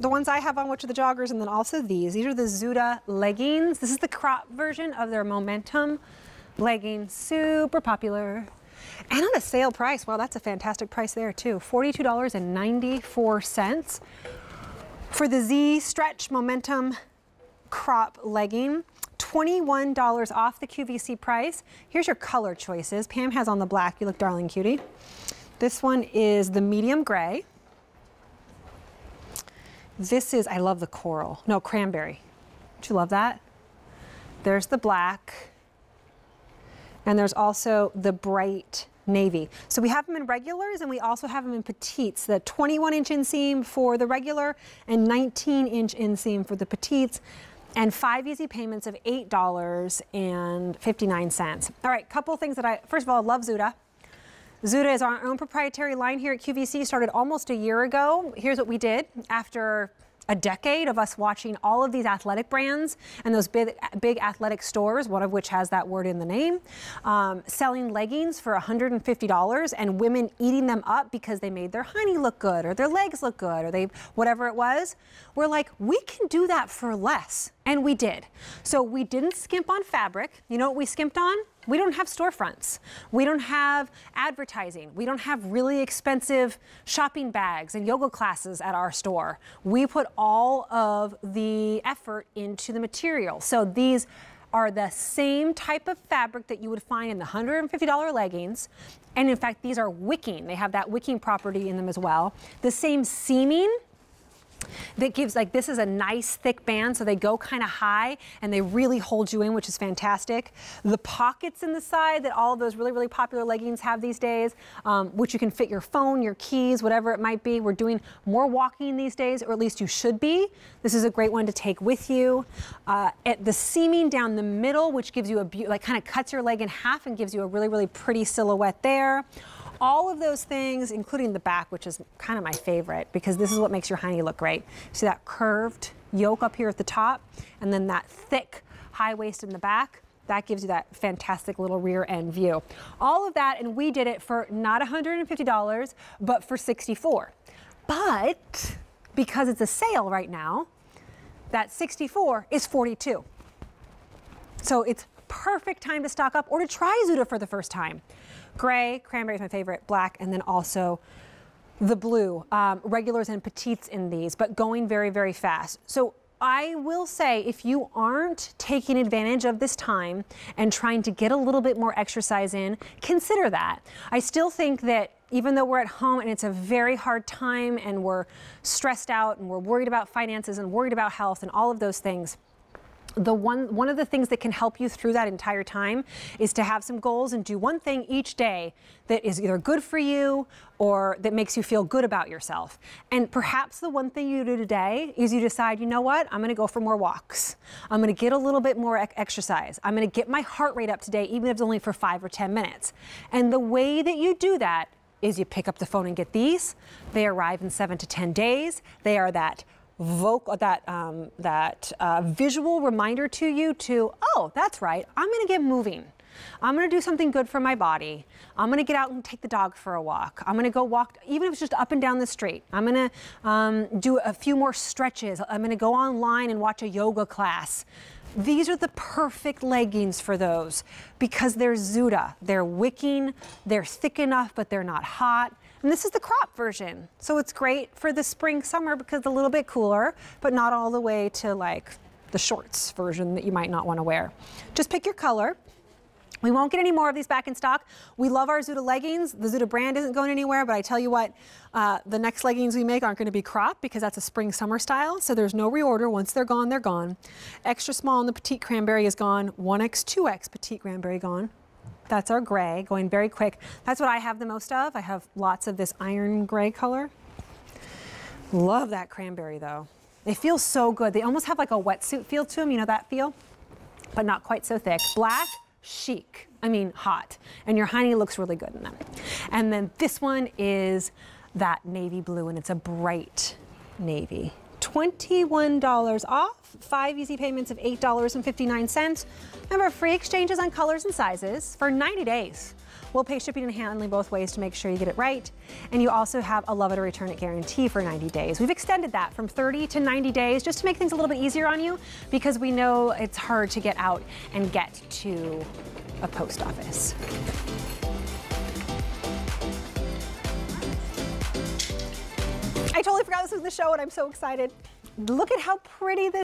the ones I have on, which are the joggers, and then also these. These are the Zuda leggings. This is the crop version of their Momentum leggings. Super popular. And on a sale price. Wow, that's a fantastic price there too. $42.94 for the Z Stretch Momentum crop legging. $21 off the QVC price. Here's your color choices. Pam has on the black. You look darling cutie. This one is the medium gray. This is, I love the coral. No, cranberry. Do you love that? There's the black. And there's also the bright navy. So we have them in regulars and we also have them in petites. The 21 inch inseam for the regular and 19 inch inseam for the petites and five easy payments of $8.59. All right, couple things that I, first of all, love Zuda. Zuda is our own proprietary line here at QVC, started almost a year ago. Here's what we did after a decade of us watching all of these athletic brands and those big, big athletic stores, one of which has that word in the name, um, selling leggings for $150 and women eating them up because they made their honey look good or their legs look good or they, whatever it was. We're like, we can do that for less. And we did. So we didn't skimp on fabric. You know what we skimped on? We don't have storefronts. We don't have advertising. We don't have really expensive shopping bags and yoga classes at our store. We put all of the effort into the material. So these are the same type of fabric that you would find in the $150 leggings. And in fact, these are wicking. They have that wicking property in them as well. The same seaming that gives like this is a nice thick band so they go kind of high and they really hold you in which is fantastic. The pockets in the side that all of those really really popular leggings have these days um, which you can fit your phone your keys whatever it might be we're doing more walking these days or at least you should be. This is a great one to take with you. Uh, at the seaming down the middle which gives you a like kind of cuts your leg in half and gives you a really really pretty silhouette there all of those things, including the back, which is kind of my favorite because this is what makes your honey look great. See that curved yoke up here at the top and then that thick high waist in the back? That gives you that fantastic little rear end view. All of that, and we did it for not $150, but for 64. But because it's a sale right now, that 64 is 42. So it's perfect time to stock up or to try Zuda for the first time. Gray, cranberry is my favorite, black, and then also the blue. Um, regulars and petites in these, but going very, very fast. So I will say if you aren't taking advantage of this time and trying to get a little bit more exercise in, consider that. I still think that even though we're at home and it's a very hard time and we're stressed out and we're worried about finances and worried about health and all of those things, the one one of the things that can help you through that entire time is to have some goals and do one thing each day that is either good for you or that makes you feel good about yourself. And perhaps the one thing you do today is you decide, you know what, I'm going to go for more walks. I'm going to get a little bit more exercise. I'm going to get my heart rate up today, even if it's only for five or 10 minutes. And the way that you do that is you pick up the phone and get these. They arrive in seven to 10 days. They are that vocal that um, that uh, visual reminder to you to oh that's right I'm going to get moving. I'm going to do something good for my body. I'm going to get out and take the dog for a walk. I'm going to go walk, even if it's just up and down the street. I'm going to um, do a few more stretches. I'm going to go online and watch a yoga class. These are the perfect leggings for those because they're Zuda. They're wicking, they're thick enough, but they're not hot. And this is the crop version. So it's great for the spring, summer because it's a little bit cooler, but not all the way to like the shorts version that you might not want to wear. Just pick your color. We won't get any more of these back in stock. We love our Zuda leggings. The Zuda brand isn't going anywhere, but I tell you what, uh, the next leggings we make aren't going to be crop because that's a spring summer style. So there's no reorder. Once they're gone, they're gone. Extra small and the petite cranberry is gone. 1X, 2X petite cranberry gone. That's our gray, going very quick. That's what I have the most of. I have lots of this iron gray color. Love that cranberry though. They feel so good. They almost have like a wetsuit feel to them, you know that feel? But not quite so thick. Black, chic. I mean, hot. And your honey looks really good in them. And then this one is that navy blue and it's a bright navy. $21 off, five easy payments of $8.59. Remember, free exchanges on colors and sizes for 90 days. We'll pay shipping and handling both ways to make sure you get it right. And you also have a love it or return it guarantee for 90 days. We've extended that from 30 to 90 days just to make things a little bit easier on you because we know it's hard to get out and get to a post office. I totally forgot this was the show and I'm so excited. Look at how pretty this